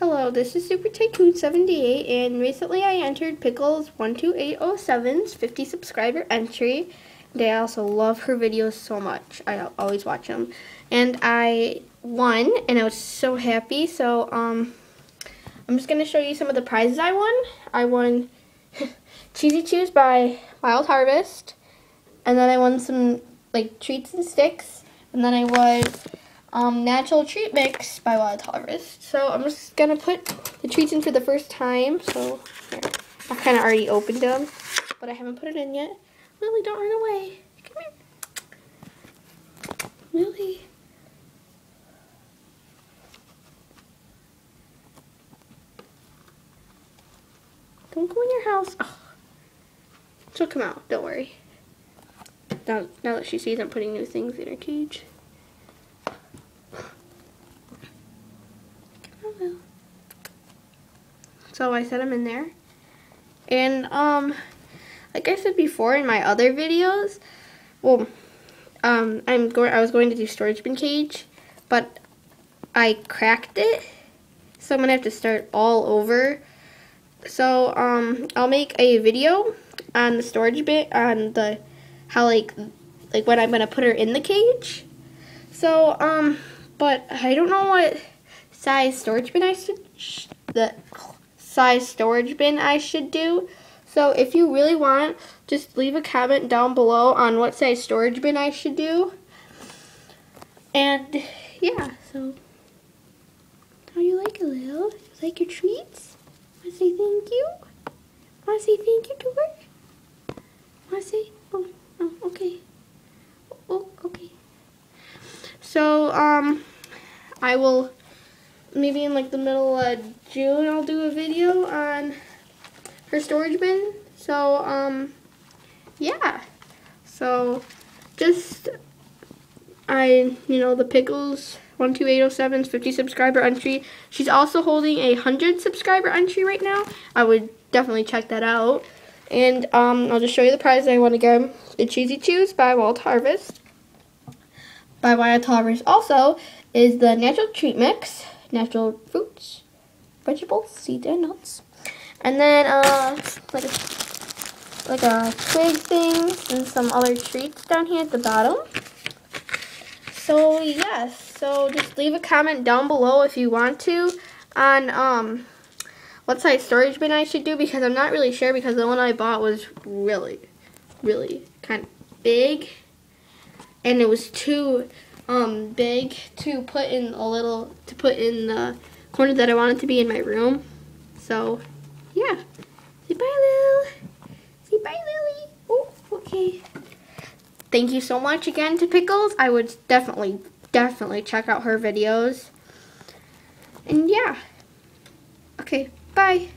Hello, this is Super Tycoon 78 and recently I entered Pickles 12807's 50 subscriber entry. And I also love her videos so much. I always watch them. And I won and I was so happy. So um I'm just going to show you some of the prizes I won. I won Cheesy Chews by Wild Harvest. And then I won some like treats and sticks. And then I won um, Natural Treat Mix by Wild Harvest. So I'm just going to put the treats in for the first time. So here, I've kind of already opened them, but I haven't put it in yet. Lily, don't run away. Come here. Lily. Don't go in your house. Oh. She'll come out. Don't worry. Now, now that she sees I'm putting new things in her cage. So I set them in there. And um, like I said before in my other videos, well, um, I'm going. I was going to do storage bin cage, but I cracked it, so I'm gonna have to start all over. So um, I'll make a video on the storage bin on the how like like when I'm gonna put her in the cage. So um, but I don't know what size storage bin I should the size storage bin I should do. So if you really want, just leave a comment down below on what size storage bin I should do. And yeah, so how you like it, Lil? You like your treats? Want to say thank you? Want to say thank you to her? Want to say? Oh, oh, okay. Oh, okay. So um, I will maybe in like the middle of June I'll do a video on her storage bin. So, um, yeah. So, just, I, you know, the Pickles 12807's 50 subscriber entry. She's also holding a 100 subscriber entry right now. I would definitely check that out. And um, I'll just show you the prize I want to get. The Cheesy Chews by Wild Harvest. By Wild Harvest also is the Natural Treat Mix natural fruits, vegetables, seeds, and nuts. And then uh, like a, like a twig thing and some other treats down here at the bottom. So yes, so just leave a comment down below if you want to on um what size storage bin I should do because I'm not really sure because the one I bought was really, really kind of big and it was too um, big to put in a little, to put in the corner that I wanted to be in my room. So, yeah. Say bye, Lil. Say bye, Lily. Oh, okay. Thank you so much again to Pickles. I would definitely, definitely check out her videos. And yeah. Okay, bye.